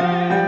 Música